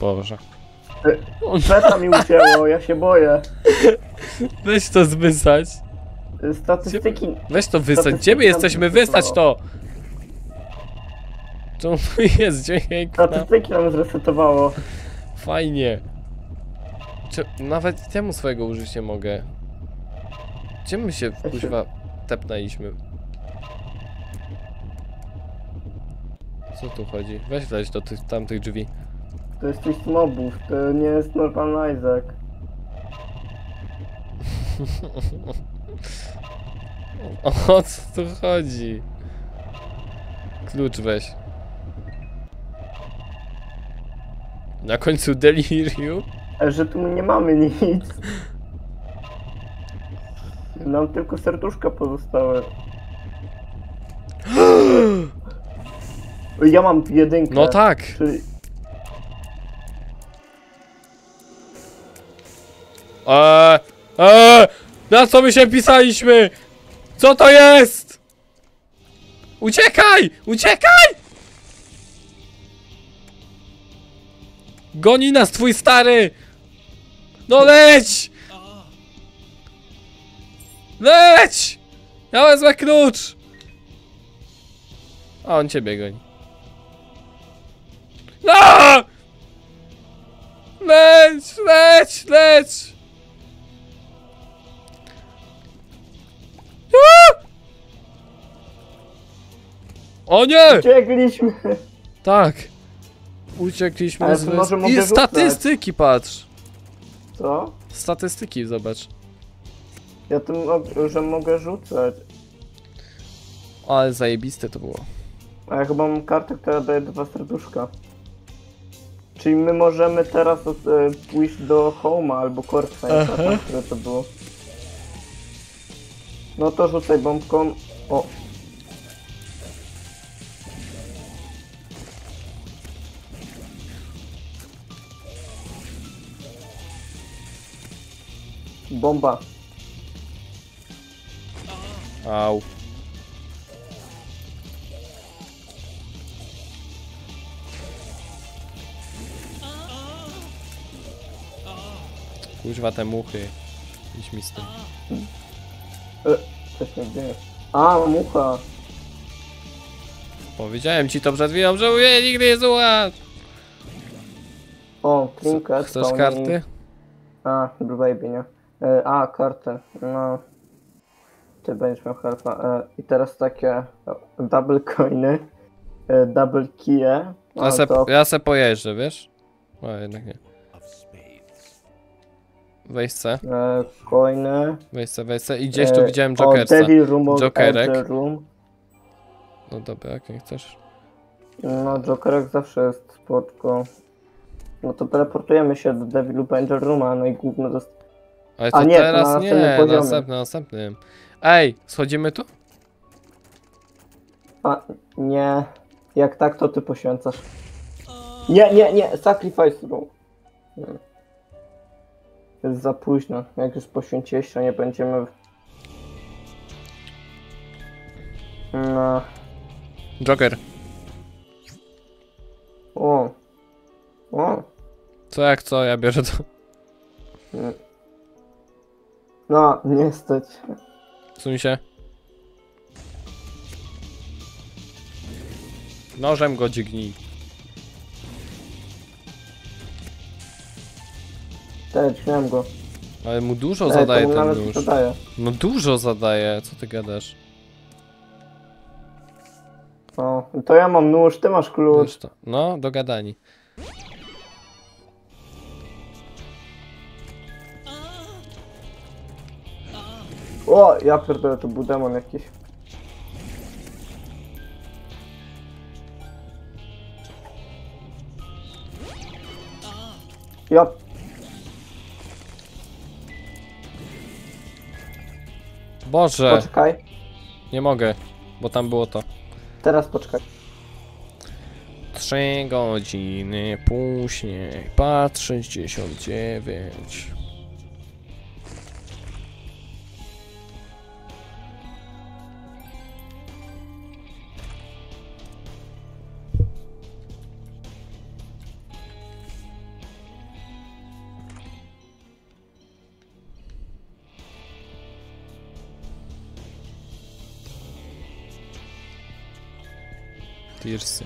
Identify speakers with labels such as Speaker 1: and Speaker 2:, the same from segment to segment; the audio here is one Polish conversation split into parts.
Speaker 1: Boże.
Speaker 2: Beta mi ucięło, ja się boję.
Speaker 1: Weź to zwysać.
Speaker 2: Statystyki...
Speaker 1: Weź to wysać. Gdzie my jesteśmy? Wysać to! Tu jest dźwięk?
Speaker 2: Statystyki nam zresetowało.
Speaker 1: Fajnie. Czy, nawet temu swojego użyć nie mogę. Gdzie my się kuźwa tepnęliśmy? Co tu chodzi? Weź leć do tych tamtych drzwi.
Speaker 2: To jest coś z mobów, to nie jest normalny Isaac.
Speaker 1: O co tu chodzi? Klucz weź. Na końcu delirium?
Speaker 2: Ale że tu nie mamy nic. Nam tylko serduszka pozostały. Ja mam jedynkę.
Speaker 1: No tak.
Speaker 2: Czyli
Speaker 1: Eee, eee, na co my się pisaliśmy? Co to jest? Uciekaj! Uciekaj! Goni nas twój stary! No leć! Leć! Ja wezmę klucz! A on ciebie goni. No! Leć, leć, leć! O nie!
Speaker 2: uciekliśmy.
Speaker 1: Tak. Uciekliśmy
Speaker 2: Ale
Speaker 1: z
Speaker 2: to może mogę
Speaker 1: I
Speaker 2: rzucać.
Speaker 1: statystyki patrz.
Speaker 2: Co?
Speaker 1: Statystyki zobacz.
Speaker 2: Ja tu mo- że mogę rzucać.
Speaker 1: Ale zajebiste to było.
Speaker 2: A ja chyba mam kartę, która daje dwa serduszka. Czyli my możemy teraz e, pójść do Homa albo
Speaker 1: Aha.
Speaker 2: pamiętam, które to było. No to rzucaj bombką. O, bomba.
Speaker 1: Au. Kuźwa te muchy. Idź mi z tym.
Speaker 2: E, coś nie dzieje. A, mucha.
Speaker 1: Powiedziałem ci to przed chwilą, że mnie nigdy nie słuchasz.
Speaker 2: O, trinket.
Speaker 1: Chcesz
Speaker 2: pełni-
Speaker 1: karty?
Speaker 2: A, Blue Baby, nie? E, a, kartę. No. Ty będziesz miał helpa. E, I teraz takie double coiny, e, double kije.
Speaker 1: Ja
Speaker 2: No,
Speaker 1: se,
Speaker 2: to
Speaker 1: ja se pojeżdżę, wiesz? O, jednak nie. Se,
Speaker 2: e, coiny.
Speaker 1: weź se. I gdzieś tu
Speaker 2: e,
Speaker 1: widziałem
Speaker 2: o,
Speaker 1: Jokersa.
Speaker 2: Of
Speaker 1: Jokerek. No dobra, jak nie chcesz.
Speaker 2: No, Jokerek zawsze jest spoczko. No to teleportujemy się do Devil Room Angel Rooma, no i główne dost...
Speaker 1: Ale to
Speaker 2: A nie, to
Speaker 1: teraz
Speaker 2: na
Speaker 1: nie,
Speaker 2: następnym
Speaker 1: na
Speaker 2: poziomie.
Speaker 1: następnym, na następnym. Ej, schodzimy tu?
Speaker 2: A, nie. Jak tak, to ty poświęcasz. Nie, nie, nie, sacrifice room. Nie. Jest za późno. Jak już poświęciłeś, to nie będziemy... No.
Speaker 1: Joker.
Speaker 2: O. O.
Speaker 1: Co jak co, ja biorę to.
Speaker 2: Nie. No, nie stać.
Speaker 1: Suń się. Nożem go dźgnij.
Speaker 2: Też, wziąłem go.
Speaker 1: Ale mu dużo
Speaker 2: Ej,
Speaker 1: zadaje
Speaker 2: to mu
Speaker 1: ten
Speaker 2: nawet
Speaker 1: nóż.
Speaker 2: zadaje.
Speaker 1: No dużo zadaje, co ty gadasz?
Speaker 2: O, to ja mam nóż, ty masz klucz.
Speaker 1: No, dogadani.
Speaker 2: O, ja pierdolę, to był demon jakiś. Ja...
Speaker 1: Boże,
Speaker 2: Poczekaj,
Speaker 1: nie mogę, bo tam było to.
Speaker 2: teraz poczekaj.
Speaker 1: Trzy godziny później, pat 69. Tirsy.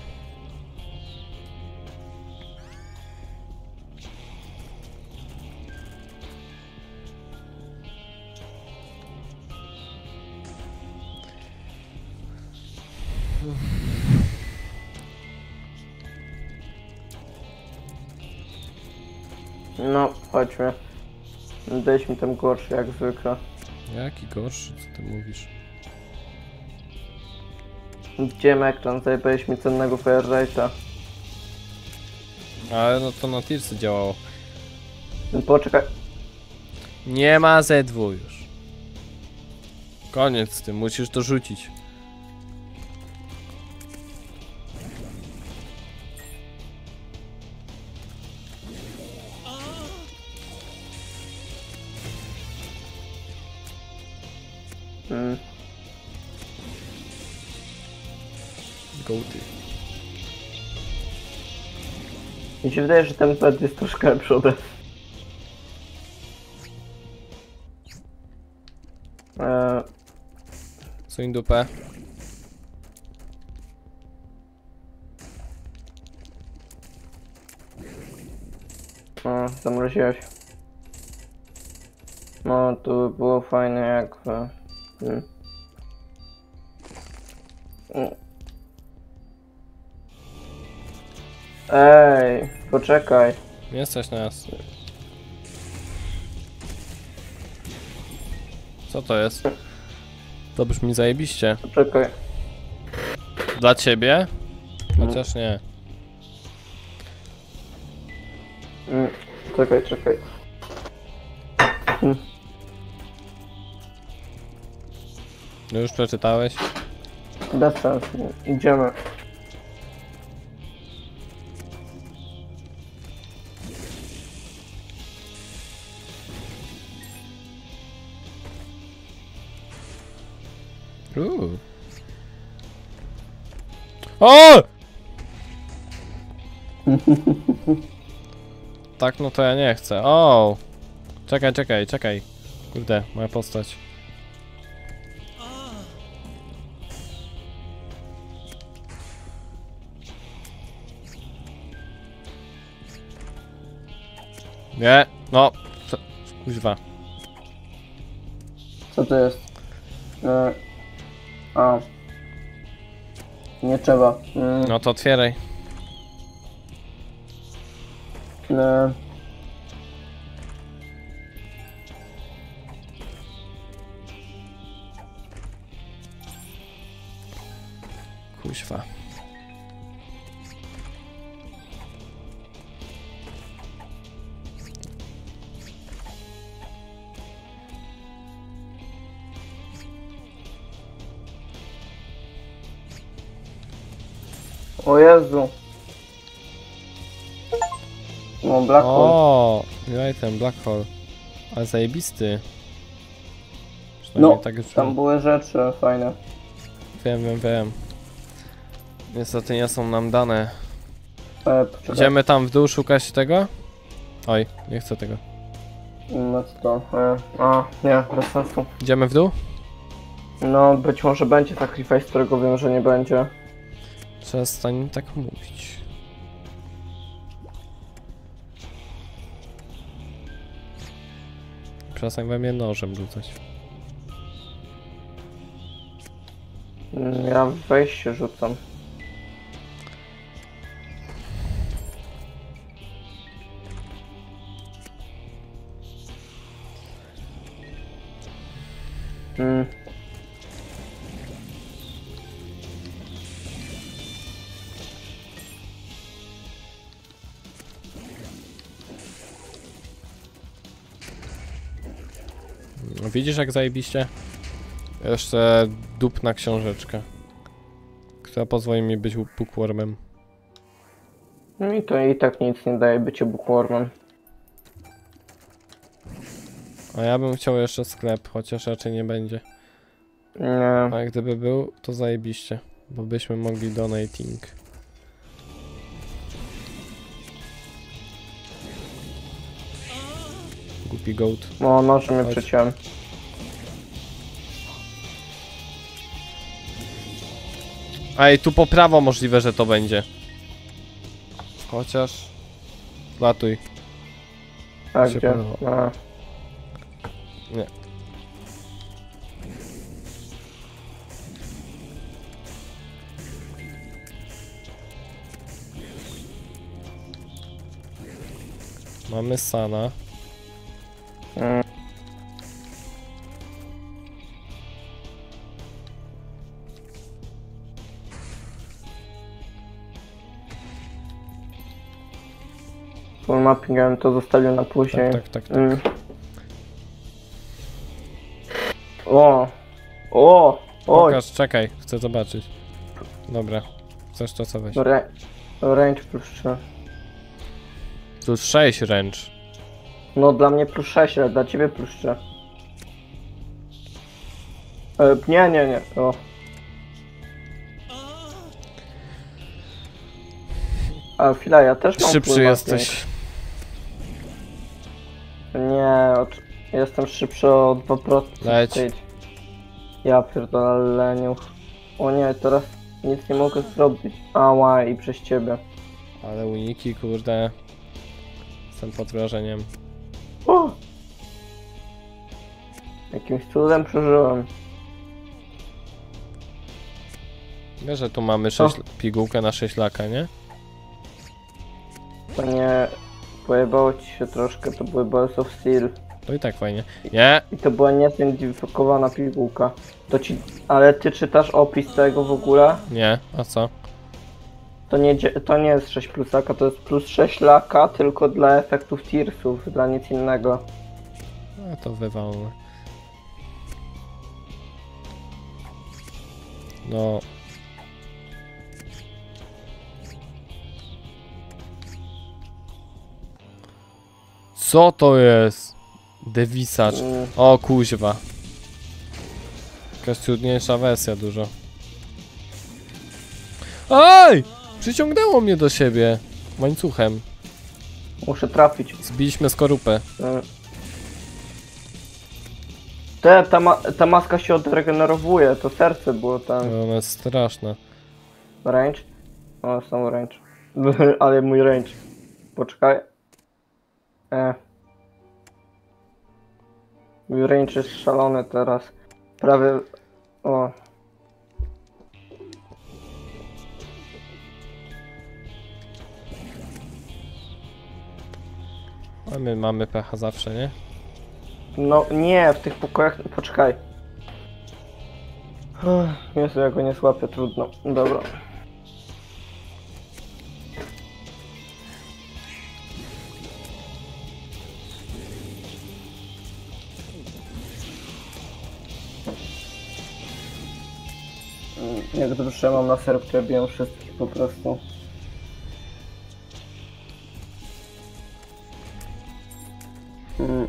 Speaker 2: No, chodźmy. Dajś mi tam gorszy jak zwykle.
Speaker 1: Jaki gorszy, co ty mówisz?
Speaker 2: Gdzie ekran? Zajebałeś mi cennego Firerate'a.
Speaker 1: Ale no to na Tirsy działało.
Speaker 2: Poczekaj.
Speaker 1: Nie ma Z2 już. Koniec z tym, musisz to rzucić.
Speaker 2: Się wydaje, że ten pet jest troszkę lepszy ode. Eee,
Speaker 1: Suń dupę.
Speaker 2: no, zamroziłeś. No, to by było fajne jak... e, Mm. Poczekaj.
Speaker 1: Nie stać na nas. Co to jest? To brzmi zajebiście.
Speaker 2: Poczekaj.
Speaker 1: Dla ciebie? Chociaż nie.
Speaker 2: Mm. Czekaj, czekaj.
Speaker 1: No już przeczytałeś?
Speaker 2: Bez sensu. Idziemy.
Speaker 1: Uuu. O! Tak, no to ja nie chcę. O! Czekaj, czekaj, czekaj. Kurde, moja postać. Nie, no. Co- Kuźwa.
Speaker 2: Co to jest? E, a. Nie trzeba. Mm,
Speaker 1: No to otwieraj.
Speaker 2: e,
Speaker 1: Kuźwa.
Speaker 2: O Jezu. O, Black Hole.
Speaker 1: O, ten Black Hole. Ale zajebisty. Przynajmniej
Speaker 2: No,
Speaker 1: tak już
Speaker 2: Tam były rzeczy fajne.
Speaker 1: Wiem, wiem, wiem. Niestety nie są nam dane.
Speaker 2: E, poczekaj.
Speaker 1: Idziemy tam w dół szukać tego? Oj, nie chcę tego.
Speaker 2: No co to? E, a, nie, bez sensu.
Speaker 1: Idziemy w dół?
Speaker 2: No, być może będzie sacrifice, którego wiem, że nie będzie.
Speaker 1: Przestań tak mówić. Przestań we mnie nożem rzucać.
Speaker 2: Mm, Ja wejście rzucam. Mm.
Speaker 1: Widzisz jak zajebiście? Jeszcze dupna książeczka. Która pozwoli mi być bookwormem.
Speaker 2: No i to i tak nic nie daje bycie bookwormem.
Speaker 1: A ja bym chciał jeszcze sklep, chociaż raczej nie będzie.
Speaker 2: Nie.
Speaker 1: A gdyby był, to zajebiście. Bo byśmy mogli donating. Głupi goat.
Speaker 2: No, noże mnie
Speaker 1: Chodź.
Speaker 2: Przeciąłem.
Speaker 1: Ej, tu po prawo możliwe, że to będzie. Chociaż... Latuj.
Speaker 2: A
Speaker 1: Się
Speaker 2: gdzie?
Speaker 1: podoba.
Speaker 2: A.
Speaker 1: Nie. Mamy Sana.
Speaker 2: Mm. Mapping ja bym to zostawił na później.
Speaker 1: Tak, tak, tak. tak.
Speaker 2: Mm. O! O! Oj!
Speaker 1: Pokaż, czekaj, chcę zobaczyć. Dobra. Chcesz to co weź.
Speaker 2: Ra- range plus 3.
Speaker 1: Plus 6 ręcz.
Speaker 2: No dla mnie plus 6, ale dla ciebie plus 3. E, nie, nie, nie. O. A chwila, ja też mam
Speaker 1: Szybszy
Speaker 2: full
Speaker 1: jesteś.
Speaker 2: Jestem szybszy o 2%.
Speaker 1: Leć.
Speaker 2: Ja pierdolę leniuch. O nie, teraz nic nie mogę zrobić. Ała, i przez ciebie.
Speaker 1: Ale uniki, kurde. Jestem pod wrażeniem.
Speaker 2: O! Jakimś cudem przeżyłem.
Speaker 1: Wiesz, że tu mamy sześć, pigułkę na 6 laka, nie?
Speaker 2: To nie... Pojebało ci się troszkę, to były Balls of Steel.
Speaker 1: To i tak fajnie. Nie!
Speaker 2: I to była niezidentyfikowana pigułka. To ci... Ale ty czytasz opis tego w ogóle?
Speaker 1: Nie, a co?
Speaker 2: To nie, to nie jest 6 plus laka, to jest plus 6 laka, tylko dla efektów Tearsów, dla nic innego.
Speaker 1: A to wywalmy. No. Co to jest? Dewisacz.
Speaker 2: Mm,
Speaker 1: O kuźwa. Jakaś trudniejsza wersja dużo. Ej! Przyciągnęło mnie do siebie. Łańcuchem.
Speaker 2: muszę trafić.
Speaker 1: Zbiliśmy skorupę.
Speaker 2: Mm. Te, ta, ma- ta maska się odregenerowuje, to serce było tam.
Speaker 1: Ona jest straszna.
Speaker 2: Range? O, są range. Ale mój range. Poczekaj. E. Range jest szalony teraz. Prawie... O.
Speaker 1: A my mamy pecha zawsze, nie?
Speaker 2: No nie, w tych pokojach... Poczekaj. Jezu, ja go nie złapię, trudno. Dobra. Jak dobrze mam na ja biję wszystkich po prostu. Mm.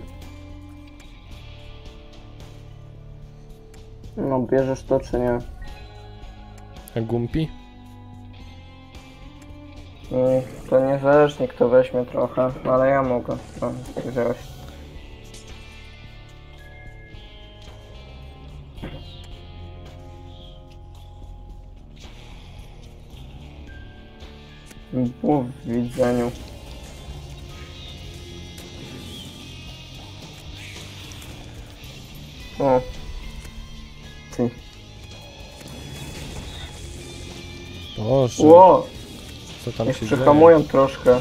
Speaker 2: No, bierzesz to czy nie?
Speaker 1: A gumpi?
Speaker 2: Mm, To niezależnie kto weźmie trochę, no ale ja mogę. No, ty wziąłeś. Było w widzeniu. O. Ty.
Speaker 1: Boże,
Speaker 2: Ło!
Speaker 1: co tam
Speaker 2: Niech
Speaker 1: się dzieje?
Speaker 2: przyhamują troszkę.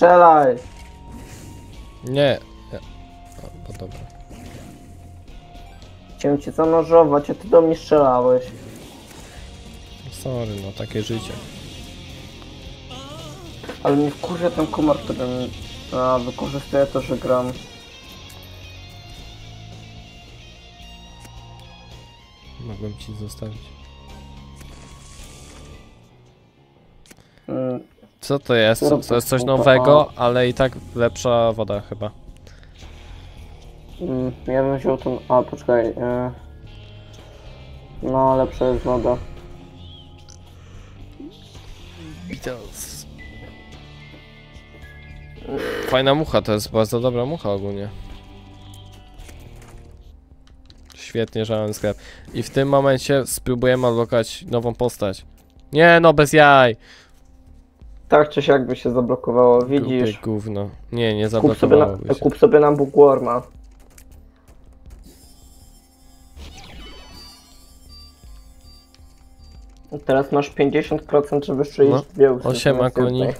Speaker 2: Strzelaj!
Speaker 1: Nie. nie. A, no dobra.
Speaker 2: Chciałem cię zanurzować, a ty do mnie strzelałeś.
Speaker 1: Sorry, no takie życie.
Speaker 2: Ale mnie wkurza ten komar, który. A, wykorzystuje to, że gram.
Speaker 1: Mogłem ci zostawić.
Speaker 2: Mm,
Speaker 1: Co to jest? To jest coś nowego, ale i tak lepsza woda chyba.
Speaker 2: Mm, ja bym wziął tą... A, poczekaj. E... No, lepsza jest woda.
Speaker 1: Beatles. Fajna mucha, to jest bardzo dobra mucha ogólnie. Świetnie, że mam sklep. I w tym momencie spróbujemy odblokować nową postać. Nie no, bez jaj!
Speaker 2: Tak czy siak by się zablokowało, widzisz?
Speaker 1: Głupie gówno. Nie, nie
Speaker 2: Kup sobie, na,
Speaker 1: się.
Speaker 2: kup sobie nam Bookworma. Teraz masz 50%, żeby
Speaker 1: No,
Speaker 2: dwie
Speaker 1: osiema
Speaker 2: zamiast
Speaker 1: koni.
Speaker 2: jednej.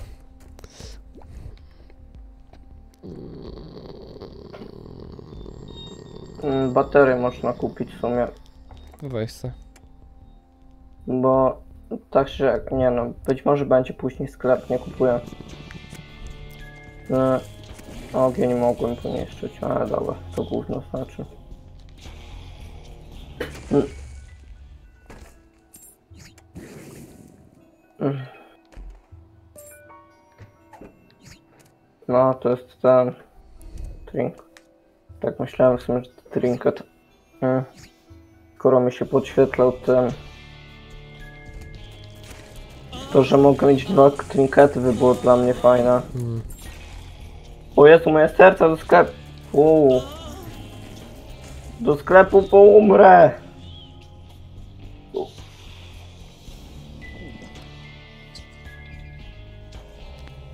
Speaker 2: Mm, Baterie można kupić w sumie,
Speaker 1: Weź se.
Speaker 2: bo tak jak, nie no, być może będzie później sklep, nie kupuję. E, Ogień mogłem poniszczyć, ale dobra, to gówno znaczy. Mm. Mm. No, to jest ten drink. Tak myślałem w sumie, że to trinket. Mm. Skoro mi się podświetlał ten... To, że mogę mieć dwa trinkety by było dla mnie fajne.
Speaker 1: Mm.
Speaker 2: O Jezu, moje serce do sklepu. Do sklepu po umrę.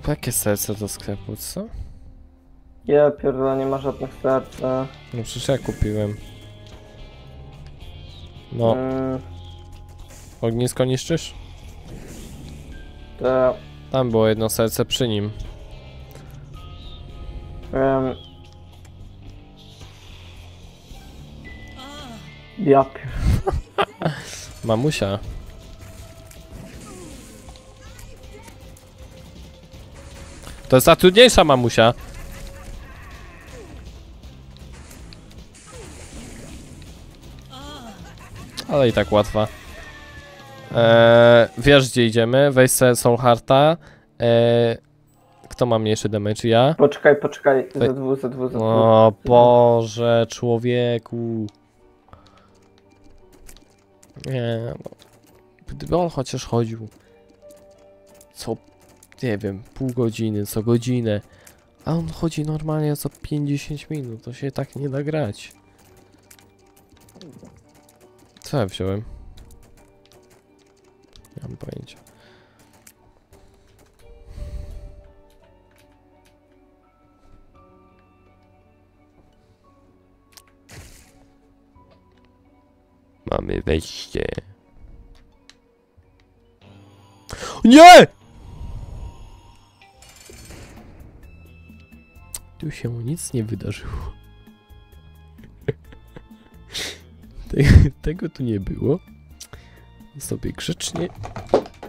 Speaker 1: Jakie serce do sklepu, co?
Speaker 2: Ja pierdolę, nie ma żadnych serc.
Speaker 1: No przecież ja kupiłem. No,
Speaker 2: Mm,
Speaker 1: ognisko niszczysz?
Speaker 2: Te,
Speaker 1: Tam było jedno serce przy nim.
Speaker 2: ja pier...
Speaker 1: Mamusia. To jest ta trudniejsza mamusia. Ale i tak łatwa. Eee, wiesz gdzie idziemy? Weź sobie Soul Hearta. Eee, kto ma mniejszy damage? Ja?
Speaker 2: Poczekaj, poczekaj. Ze dwu, ze dwu.
Speaker 1: O Boże, człowieku. Nie, no. Gdyby on chociaż chodził co, nie wiem, pół godziny, co godzinę, a on chodzi normalnie co 50 minut, to się tak nie da grać. Co ja wziąłem? Nie mam pojęcia. Mamy wejście. Nie! Tu się nic nie wydarzyło. Tego, tego tu nie było. Sobie grzecznie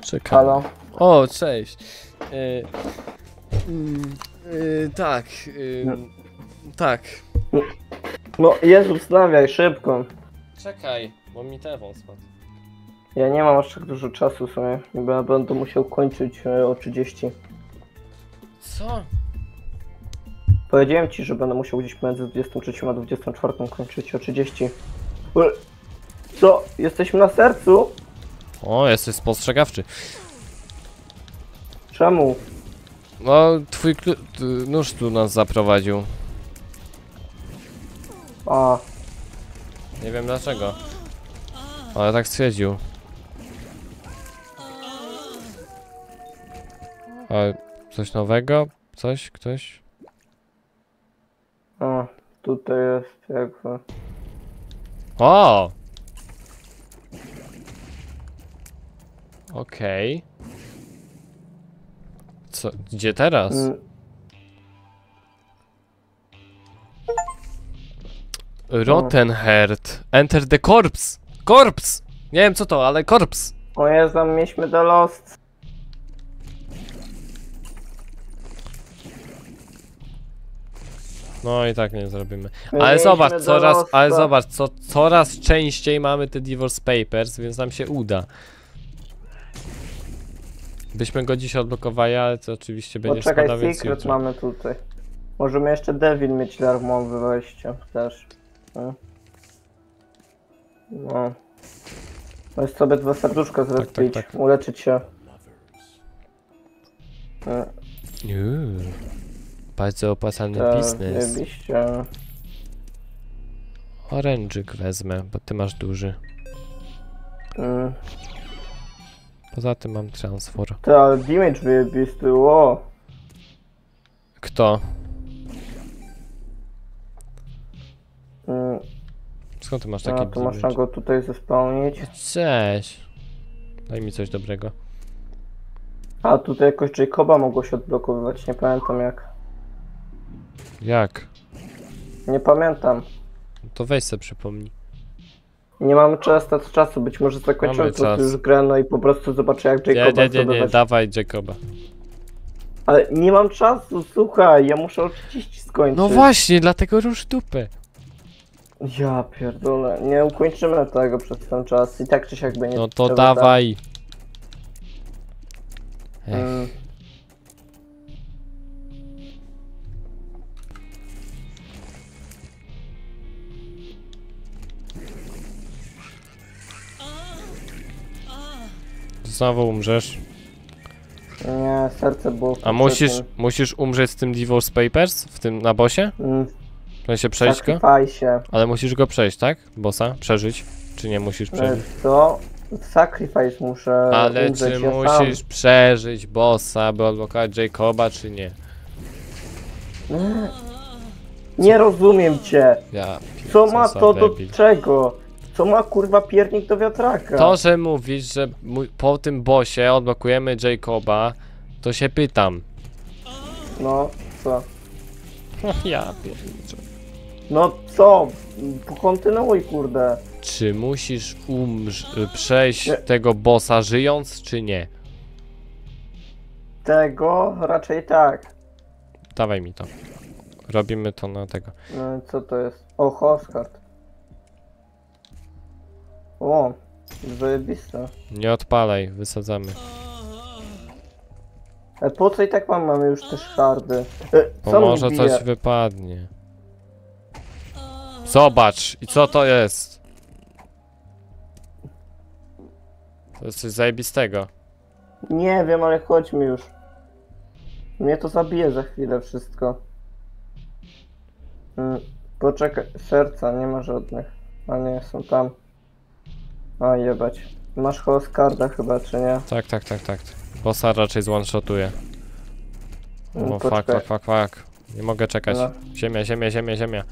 Speaker 1: czekam.
Speaker 2: Halo?
Speaker 1: O, cześć. Mm, e, tak. e, tak.
Speaker 2: No Jezu, wstawiaj, szybko.
Speaker 1: Czekaj, bo mi telefon spadł.
Speaker 2: Ja nie mam aż tak dużo czasu w sumie, bo ja będę musiał kończyć e, o 30.
Speaker 1: Co?
Speaker 2: Powiedziałem ci, że będę musiał gdzieś między 23 a 24 kończyć o 30. Ue, Co? Jesteśmy na sercu?
Speaker 1: O, jesteś spostrzegawczy.
Speaker 2: Czemu?
Speaker 1: No, twój nóż tu nas zaprowadził.
Speaker 2: A,
Speaker 1: Nie wiem dlaczego. Ale tak stwierdził. A coś nowego? Coś? Ktoś?
Speaker 2: a tutaj jest jakby...
Speaker 1: O! Okej. Co? Gdzie teraz?
Speaker 2: Mm,
Speaker 1: Rottenherd. Enter the corpse. Corpse! Nie wiem co to, ale corpse.
Speaker 2: O Jezu, mieliśmy do Lost.
Speaker 1: No i tak nie zrobimy.
Speaker 2: My
Speaker 1: Ale
Speaker 2: mieliśmy
Speaker 1: zobacz, coraz, ale zobacz, co, coraz częściej mamy te divorce papers, więc nam się uda. Byśmy go dziś odblokowali, ale to oczywiście będzie
Speaker 2: Poczekaj,
Speaker 1: spadał, więc
Speaker 2: secret
Speaker 1: jutro.
Speaker 2: mamy tutaj. Możemy jeszcze Devil mieć darmowe wejście też. No. No. Możesz sobie dwa serduszka zrespić,
Speaker 1: tak.
Speaker 2: uleczyć się. Mm,
Speaker 1: Uuu, bardzo opłacalny
Speaker 2: to
Speaker 1: biznes.
Speaker 2: Zajebiście.
Speaker 1: Orężyk wezmę, bo ty masz duży.
Speaker 2: Mm.
Speaker 1: Poza tym mam transfer.
Speaker 2: To ale damage wyjebisty, ło.
Speaker 1: Kto?
Speaker 2: Mm.
Speaker 1: Skąd ty masz
Speaker 2: A,
Speaker 1: taki
Speaker 2: to można go tutaj zespełnić.
Speaker 1: Cześć. Daj mi coś dobrego.
Speaker 2: A tutaj jakoś Jacoba mogło się odblokowywać, nie pamiętam jak.
Speaker 1: Jak?
Speaker 2: Nie pamiętam.
Speaker 1: To weź se przypomnij.
Speaker 2: Nie mamy często czasu, być może zakończymy
Speaker 1: Mamy
Speaker 2: po prostu już grę, no i po prostu zobaczę jak
Speaker 1: Nie,
Speaker 2: Jacoba
Speaker 1: nie, nie, nie,
Speaker 2: zdobywać.
Speaker 1: dawaj Jacoba.
Speaker 2: Ale nie mam czasu, słuchaj, ja muszę o 30 skończyć.
Speaker 1: No właśnie, dlatego rusz dupę.
Speaker 2: Ja pierdolę, nie ukończymy tego przez ten czas i tak czy siak będzie.
Speaker 1: No to
Speaker 2: trzeba
Speaker 1: dawaj.
Speaker 2: tak.
Speaker 1: Ech, znowu umrzesz.
Speaker 2: Nie, serce było
Speaker 1: A musisz, musisz umrzeć z tym Divorce Papers? W tym, na bosie?
Speaker 2: Mm,
Speaker 1: W sensie przejść go?
Speaker 2: Sacrifice.
Speaker 1: Ale musisz go przejść, tak? Bossa? Przeżyć? Czy nie musisz
Speaker 2: E,
Speaker 1: przeżyć?
Speaker 2: Co? Sacrifice muszę
Speaker 1: Ale
Speaker 2: umrzeć,
Speaker 1: czy
Speaker 2: ja
Speaker 1: musisz przeżyć bossa, by odblokować Jacoba, czy nie?
Speaker 2: Sam. Nie rozumiem cię.
Speaker 1: Ja
Speaker 2: Co ma to do
Speaker 1: debil.
Speaker 2: czego? Co ma kurwa piernik do wiatraka?
Speaker 1: To, że mówisz, że mój, po tym bossie odblokujemy Jacoba, to się pytam.
Speaker 2: No, co?
Speaker 1: ja pierniczę.
Speaker 2: No co? Kontynuuj kurde.
Speaker 1: Czy musisz umrz, y, przejść
Speaker 2: Nie.
Speaker 1: tego bossa żyjąc, czy nie?
Speaker 2: Tego raczej tak.
Speaker 1: Dawaj mi to. Robimy to na tego.
Speaker 2: No, co to jest? O, Hoskart. O, zajebiste.
Speaker 1: Nie odpalaj, wysadzamy.
Speaker 2: E, po co i tak mam, mamy już też hardy? E,
Speaker 1: Bo
Speaker 2: co
Speaker 1: może
Speaker 2: bije?
Speaker 1: coś wypadnie. Zobacz! I co to jest? To jest coś zajebistego.
Speaker 2: Nie wiem, ale chodźmy już. Mnie to zabije za chwilę wszystko. Mm, poczekaj, serca nie ma żadnych. A nie, są tam. A jebać. Masz Hoskarda chyba, czy nie?
Speaker 1: Tak, tak, tak, tak. Bossa raczej zone-shotuje.
Speaker 2: Mm,
Speaker 1: O fuck, fuck, fuck, fuck. Nie mogę czekać.
Speaker 2: No.
Speaker 1: Ziemia, ziemia, ziemia, ziemia.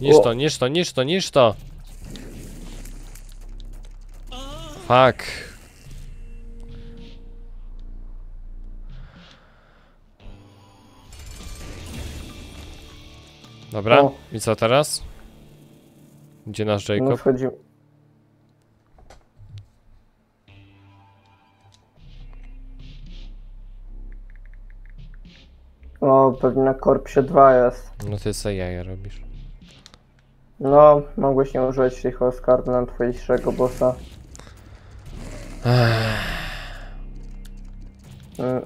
Speaker 1: Niż
Speaker 2: O.
Speaker 1: to, niż to, niż to, niż to! Fuck. Dobra,
Speaker 2: O.
Speaker 1: i co teraz? Gdzie nasz
Speaker 2: No
Speaker 1: Jacob?
Speaker 2: O, pewnie na korpsie 2 jest.
Speaker 1: No ty sobie jaja robisz.
Speaker 2: No, mogłeś nie używać tych Hoskarda na twojego bossa. Mm.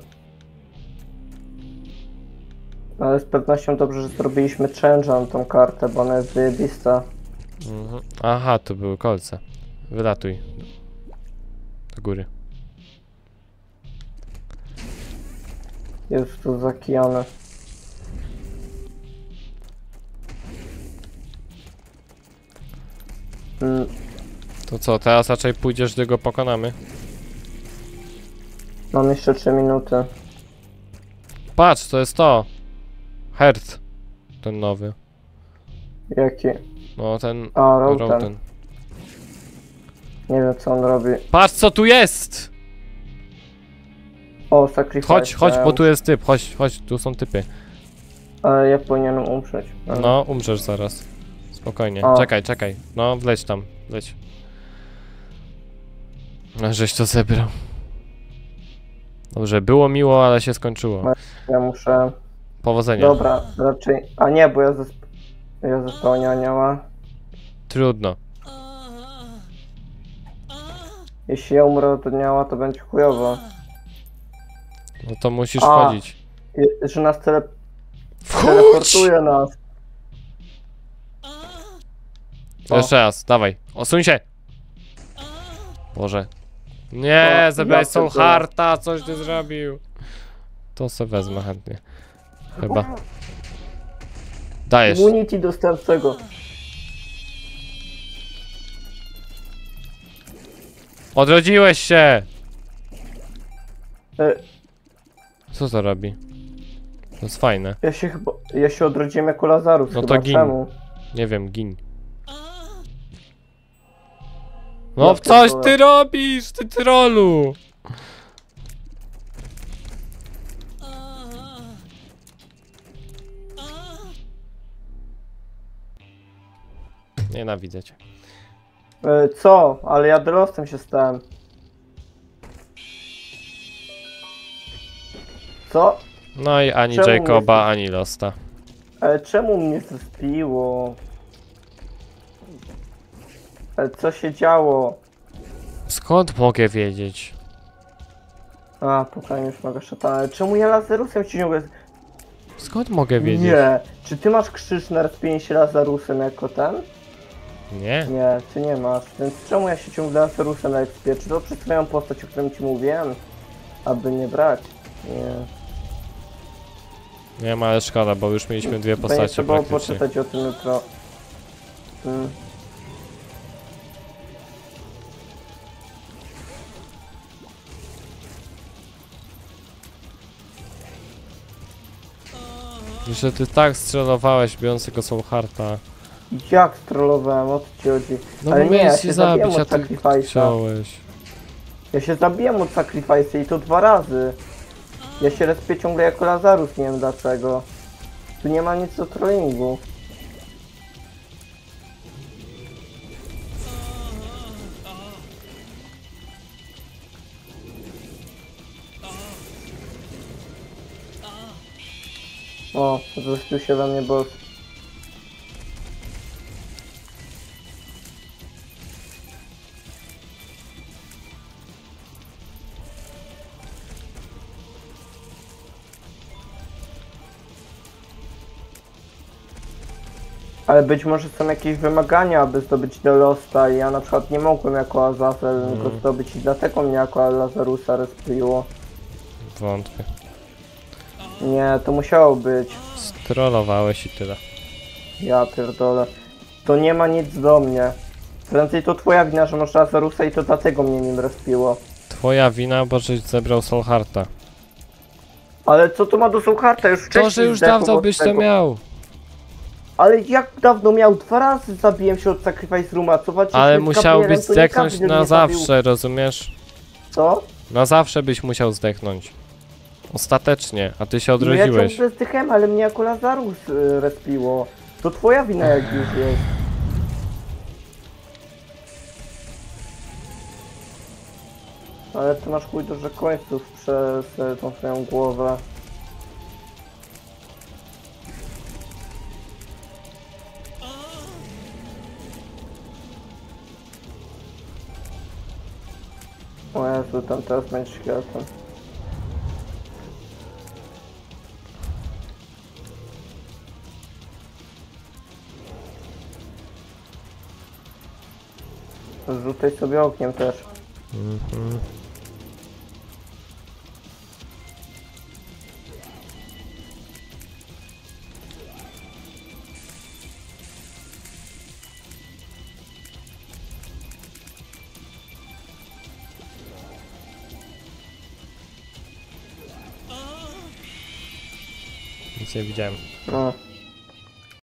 Speaker 2: Ale z pewnością dobrze, że zrobiliśmy change'a na tą kartę, bo ona jest wyjebista.
Speaker 1: Mhm. Aha, tu były kolce. Wylatuj. Do góry.
Speaker 2: Jest tu zakijane. Mm,
Speaker 1: To co, teraz raczej pójdziesz, gdy go pokonamy?
Speaker 2: mam jeszcze 3 minuty.
Speaker 1: Patrz, to jest to! Hert. Ten nowy.
Speaker 2: Jaki?
Speaker 1: No, ten...
Speaker 2: A. Roten. Nie wiem co on robi.
Speaker 1: Patrz, co tu jest!
Speaker 2: O, sacrifice.
Speaker 1: Chodź, chodź, bo tu jest typ. Chodź, chodź, tu są typy.
Speaker 2: Ale ja powinienem umrzeć. Mm.
Speaker 1: No, umrzesz zaraz. Spokojnie. Czekaj, czekaj. No, wleć tam, wleć. No, Żeś to zebrał. Dobrze, było miło, ale się skończyło.
Speaker 2: Ja muszę...
Speaker 1: Powodzenia.
Speaker 2: Dobra, raczej... A nie, bo ja ze... Ja spełnia anioła.
Speaker 1: Trudno.
Speaker 2: Jeśli ja umrę od anioła, to będzie chujowo.
Speaker 1: No to musisz
Speaker 2: A.
Speaker 1: wchodzić.
Speaker 2: Je- Że nas tele teleportuje nas. O.
Speaker 1: Jeszcze raz, dawaj. Osuń się! Boże. Nie,
Speaker 2: O,
Speaker 1: zebrałeś
Speaker 2: pierdolę.
Speaker 1: Hearta, coś ty zrobił. To se wezmę chętnie. Chyba. Dajesz.
Speaker 2: Immunity dostępczego.
Speaker 1: Odrodziłeś się!
Speaker 2: E,
Speaker 1: Co to robi? To jest fajne.
Speaker 2: ja się chyba... Ja się odrodziłem jako Lazarus
Speaker 1: No to
Speaker 2: chyba.
Speaker 1: gin.
Speaker 2: Czemu?
Speaker 1: Nie wiem, gin.
Speaker 2: Ja
Speaker 1: No coś
Speaker 2: pierdolę.
Speaker 1: ty robisz, ty trolu! Nienawidzę cię.
Speaker 2: E, co? Ale ja dorostem się stałem. Co?
Speaker 1: No i ani
Speaker 2: Czemu
Speaker 1: Jacoba,
Speaker 2: jesteś-
Speaker 1: ani Losta.
Speaker 2: Ale czemu mnie zespiło? Ale co się działo?
Speaker 1: Skąd mogę wiedzieć?
Speaker 2: A, pokażę już mogę szatana. Ale czemu ja Lazarusem się ciągle...
Speaker 1: Skąd mogę wiedzieć?
Speaker 2: Nie. Czy ty masz krzyż na rozpięcie się Lazarusem jako ten?
Speaker 1: Nie?
Speaker 2: Nie, ty nie masz. Więc czemu ja się ciągle Lazarusem na ekspie? Czy to przez twoją postać, o którym ci mówiłem? Aby nie brać. Nie.
Speaker 1: Nie ma, ale szkoda, bo już mieliśmy dwie postacie
Speaker 2: trzeba było poczytać o tym jutro. Mm.
Speaker 1: Że ty tak strzelowałeś biorącego Soul Hearta.
Speaker 2: Jak strollowałem, o co ci chodzi?
Speaker 1: No
Speaker 2: Ale nie, ja się zabiłem
Speaker 1: zabić, a
Speaker 2: od
Speaker 1: ty
Speaker 2: Sacrifice'a.
Speaker 1: chciałeś.
Speaker 2: Ja się zabiłem od Sacrifice i to dwa razy. Ja się respię ciągle jako Lazarus, nie wiem dlaczego. Tu nie ma nic do trollingu. O, zrespił się we mnie boss. Ale być może są jakieś wymagania, aby zdobyć Delosta i ja na przykład nie mogłem jako Azazel
Speaker 1: Mm.
Speaker 2: go zdobyć i dlatego mnie jako Lazarusa respiło.
Speaker 1: Wątpię.
Speaker 2: Nie, to musiało być.
Speaker 1: Strollowałeś i tyle.
Speaker 2: Ja pierdolę. To nie ma nic do mnie. Prędzej to twoja wina, że masz Lazarusa i to dlatego mnie nim respiło.
Speaker 1: Twoja wina, bo żeś zebrał Soul Hearta.
Speaker 2: Ale co to ma do Soulharta? Już wcześniej
Speaker 1: To, że już dawno byś to miał.
Speaker 2: Ale jak dawno miał? Dwa razy zabiłem się od Sacrifice Rooma, co walczyliśmy
Speaker 1: Ale
Speaker 2: z to nie
Speaker 1: zdechnąć na
Speaker 2: mnie zabił.
Speaker 1: zawsze, rozumiesz?
Speaker 2: Co?
Speaker 1: Na zawsze byś musiał zdechnąć. Ostatecznie, a ty się
Speaker 2: No ja
Speaker 1: odrodziłeś.
Speaker 2: ciągle zdychem, ale mnie jako Lazarus y, respiło. To twoja wina jak już jest. Ale ty masz chuj dużo końców przez y, tą swoją głowę. Jezu, tam teraz będzie światłem. Rzucaj sobie ogniem też.
Speaker 1: Mhm. Widziałem.
Speaker 2: No.